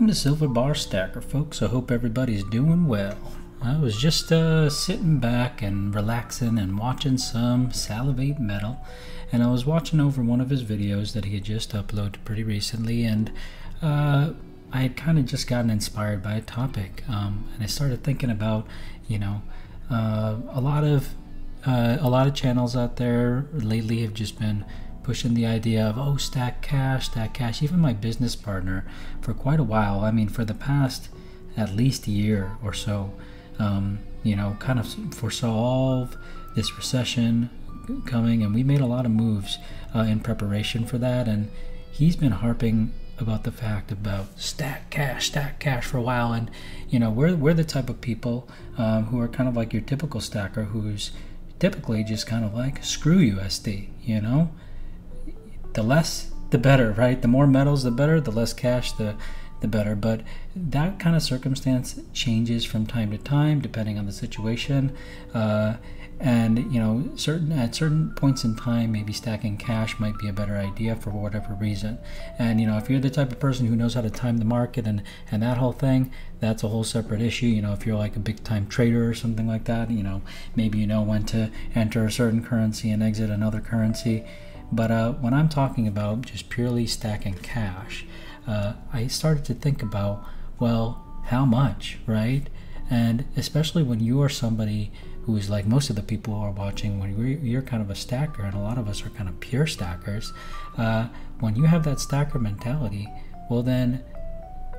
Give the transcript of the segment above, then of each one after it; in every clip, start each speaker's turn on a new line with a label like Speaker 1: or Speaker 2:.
Speaker 1: Welcome to Silver Bar Stacker, folks. I hope everybody's doing well. I was just uh, sitting back and relaxing and watching some Salivate Metal, and I was watching over one of his videos that he had just uploaded pretty recently, and uh, I had kind of just gotten inspired by a topic, um, and I started thinking about, you know, uh, a lot of uh, a lot of channels out there lately have just been pushing the idea of oh stack cash stack cash. Even my business partner for quite a while i mean for the past at least a year or so um, you know kind of foresaw all this recession coming and we made a lot of moves uh, in preparation for that and he's been harping about the fact about stack cash stack cash for a while and you know we're, we're the type of people um, who are kind of like your typical stacker who's typically just kind of like screw you usd you know the less the better, right? The more metals, the better. The less cash, the the better. But that kind of circumstance changes from time to time, depending on the situation. Uh, and you know, certain at certain points in time, maybe stacking cash might be a better idea for whatever reason. And you know, if you're the type of person who knows how to time the market and and that whole thing, that's a whole separate issue. You know, if you're like a big time trader or something like that, you know, maybe you know when to enter a certain currency and exit another currency. But uh, when I'm talking about just purely stacking cash, uh, I started to think about, well, how much, right? And especially when you are somebody who is like most of the people who are watching, when you're kind of a stacker, and a lot of us are kind of pure stackers, uh, when you have that stacker mentality, well, then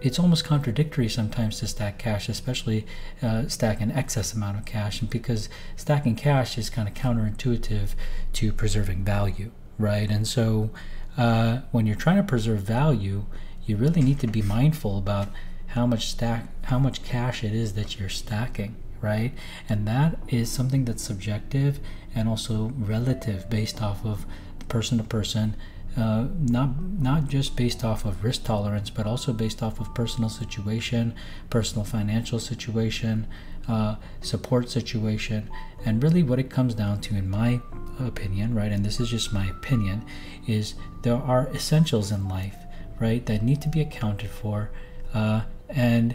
Speaker 1: it's almost contradictory sometimes to stack cash, especially uh, stack an excess amount of cash, and because stacking cash is kind of counterintuitive to preserving value, right? And so uh, when you're trying to preserve value, you really need to be mindful about how much stack, how much cash it is that you're stacking, right? And that is something that's subjective and also relative, based off of person to person. Uh, not not just based off of risk tolerance, but also based off of personal situation, personal financial situation, uh, support situation, and really what it comes down to, in my opinion, right, and this is just my opinion, is there are essentials in life, right, that need to be accounted for, uh, and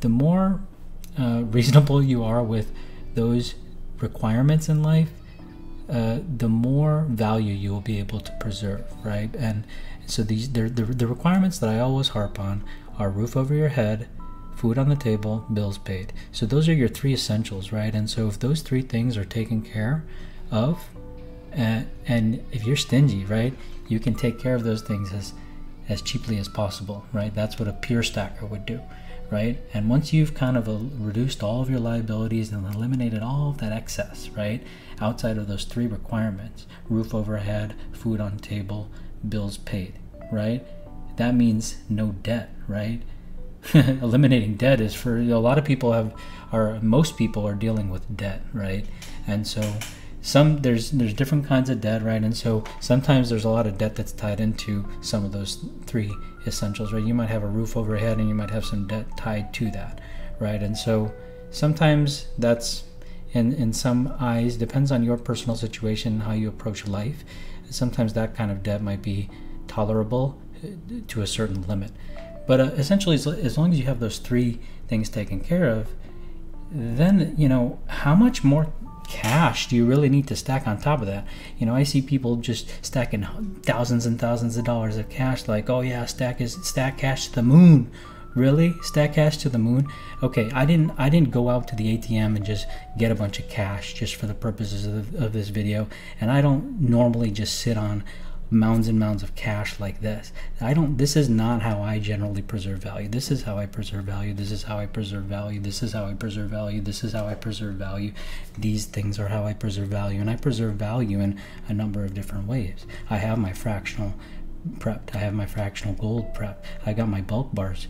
Speaker 1: the more uh, reasonable you are with those requirements in life, uh, the more value you will be able to preserve, right? And so these the, the requirements that I always harp on are roof over your head, food on the table, bills paid. So those are your three essentials, right? And so if those three things are taken care of, uh, and if you're stingy, right, you can take care of those things as as cheaply as possible, right? That's what a pure stacker would do, right? And once you've kind of uh, reduced all of your liabilities and eliminated all of that excess, right, outside of those three requirements roof overhead, food on table, bills paid, right? That means no debt, right? eliminating debt is for a lot of people have are most people are dealing with debt right and so some there's there's different kinds of debt right? And so sometimes there's a lot of debt that's tied into some of those three essentials right? You might have a roof overhead and you might have some debt tied to that right? And so sometimes that's in in some eyes depends on your personal situation how you approach life. Sometimes that kind of debt might be tolerable uh, to a certain limit. But uh, essentially, as, as long as you have those three things taken care of, then you know how much more cash do you really need to stack on top of that? You know, I see people just stacking thousands and thousands of dollars of cash, like, oh yeah, stack is stack cash to the moon. Really, stack cash to the moon? Okay, I didn't I didn't go out to the ATM and just get a bunch of cash just for the purposes of, of this video, and I don't normally just sit on mounds and mounds of cash like this. I don't this is not how I generally preserve value. This is how I preserve value. This is how I preserve value. This is how I preserve value. This is how I preserve value. These things are how I preserve value and I preserve value in a number of different ways. I have my fractional prepped. I have my fractional gold prepped. I got my bulk bars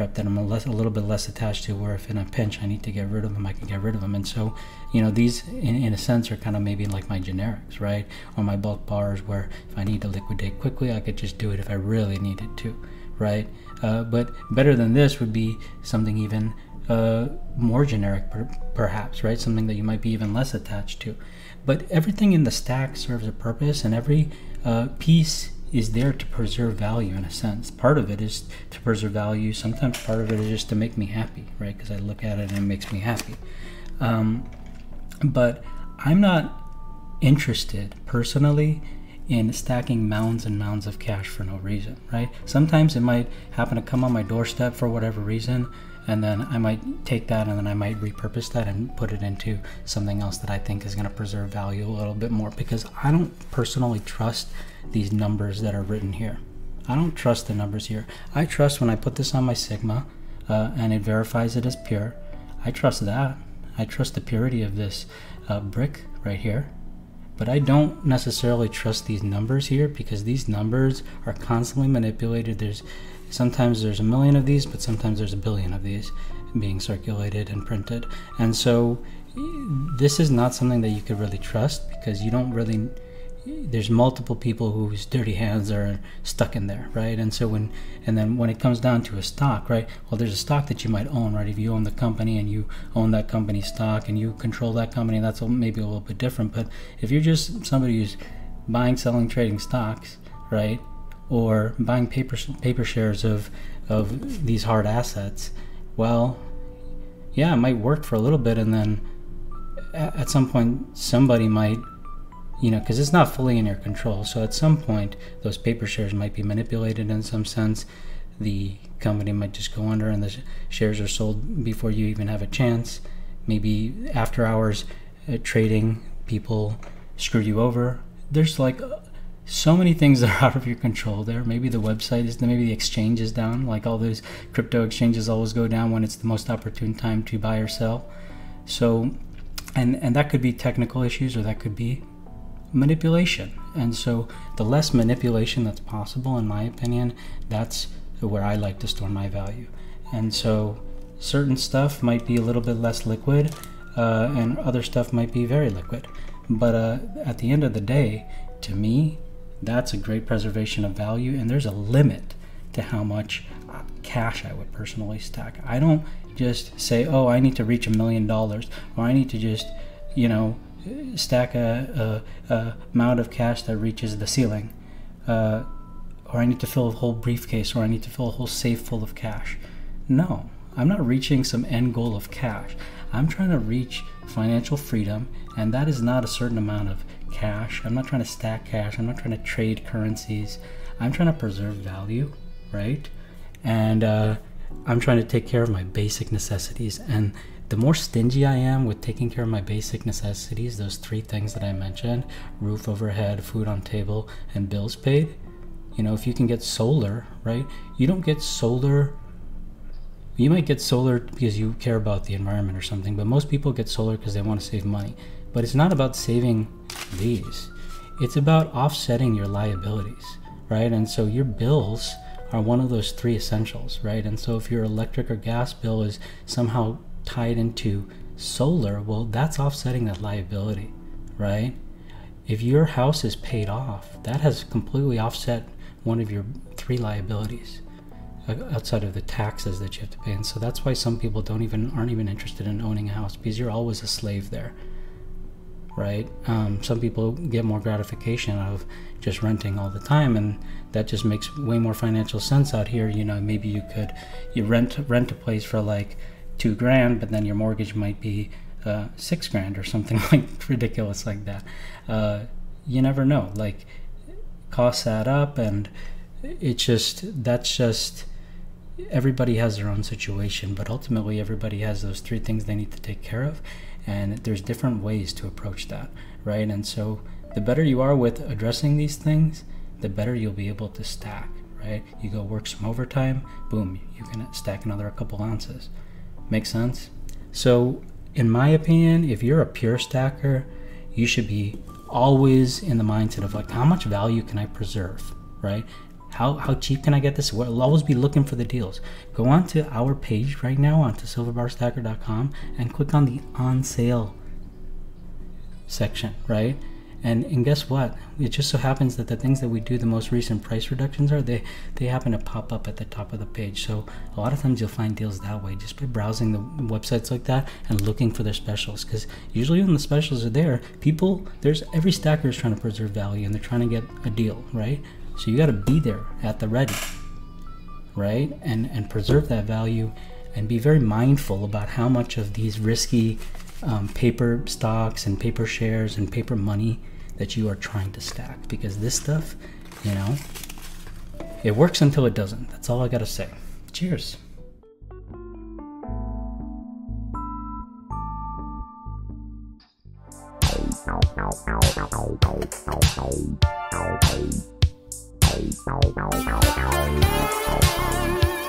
Speaker 1: prep that I'm a, less, a little bit less attached to, where if in a pinch I need to get rid of them, I can get rid of them. And so, you know, these in, in a sense are kind of maybe like my generics, right? Or my bulk bars, where if I need to liquidate quickly, I could just do it if I really needed to, right? Uh, but better than this would be something even uh, more generic, per- perhaps, right? Something that you might be even less attached to. But everything in the stack serves a purpose, and every uh, piece is there to preserve value in a sense. Part of it is to preserve value. Sometimes part of it is just to make me happy, right? Because I look at it and it makes me happy. Um, but I'm not interested personally in stacking mounds and mounds of cash for no reason, right? Sometimes it might happen to come on my doorstep for whatever reason and then I might take that and then I might repurpose that and put it into something else that I think is going to preserve value a little bit more because I don't personally trust these numbers that are written here. I don't trust the numbers here. I trust when I put this on my Sigma uh, and it verifies it as pure. I trust that. I trust the purity of this uh, brick right here. But I don't necessarily trust these numbers here because these numbers are constantly manipulated. There's Sometimes there's a million of these, but sometimes there's a billion of these being circulated and printed. And so this is not something that you could really trust because you don't really there's multiple people whose dirty hands are stuck in there, right? And so when and then when it comes down to a stock, right? Well, there's a stock that you might own, right? If you own the company and you own that company stock and you control that company, that's maybe a little bit different. But if you're just somebody who's buying, selling, trading stocks, right? Or buying paper paper shares of of these hard assets, well, yeah, it might work for a little bit, and then at some point somebody might, you know, because it's not fully in your control. So at some point, those paper shares might be manipulated in some sense. The company might just go under, and the shares are sold before you even have a chance. Maybe after hours uh, trading, people screw you over. There's like so many things are out of your control there. Maybe the website is maybe the exchange is down. Like all those crypto exchanges always go down when it's the most opportune time to buy or sell. So, and and that could be technical issues or that could be manipulation. And so, the less manipulation that's possible, in my opinion, that's where I like to store my value. And so, certain stuff might be a little bit less liquid, uh, and other stuff might be very liquid. But uh, at the end of the day, to me, that's a great preservation of value, and there's a limit to how much cash I would personally stack. I don't just say, oh, I need to reach a million dollars, or I need to just, you know, stack a, a, a amount of cash that reaches the ceiling, uh, or I need to fill a whole briefcase, or I need to fill a whole safe full of cash. No, I'm not reaching some end goal of cash. I'm trying to reach financial freedom, and that is not a certain amount of cash. I'm not trying to stack cash. I'm not trying to trade currencies. I'm trying to preserve value, right? And uh, I'm trying to take care of my basic necessities. And the more stingy I am with taking care of my basic necessities, those three things that I mentioned roof overhead, food on table, and bills paid. You know, if you can get solar, right? You don't get solar. You might get solar because you care about the environment or something, but most people get solar because they want to save money. But it's not about saving these. It's about offsetting your liabilities, right? And so your bills are one of those three essentials, right? And so if your electric or gas bill is somehow tied into solar, well, that's offsetting that liability, right? If your house is paid off, that has completely offset one of your three liabilities outside of the taxes that you have to pay. And so that's why some people don't even aren't even interested in owning a house because you're always a slave there right? Um, some people get more gratification out of just renting all the time, and that just makes way more financial sense out here. You know, maybe you could you rent rent a place for like two grand, but then your mortgage might be uh, six grand or something like ridiculous like that. Uh, you never know. Like costs add up, and it's just that's just everybody has their own situation, but ultimately everybody has those three things they need to take care of and there's different ways to approach that right? And so the better you are with addressing these things the better you'll be able to stack right? You go work some overtime boom you can stack another couple ounces. Make sense? So in my opinion if you're a pure stacker you should be always in the mindset of like how much value can i preserve right how, how cheap can I get this? We'll always be looking for the deals. Go on to our page right now onto silverbarstacker.com and click on the on sale section, right? And and guess what? It just so happens that the things that we do the most recent price reductions are they they happen to pop up at the top of the page. So a lot of times you'll find deals that way just by browsing the websites like that and looking for their specials. Because usually when the specials are there, people there's every stacker is trying to preserve value and they're trying to get a deal, right? So you got to be there at the ready, right? And and preserve that value and be very mindful about how much of these risky um, paper stocks and paper shares and paper money that you are trying to stack because this stuff, you know, it works until it doesn't. That's all I gotta say. Cheers. Thank you.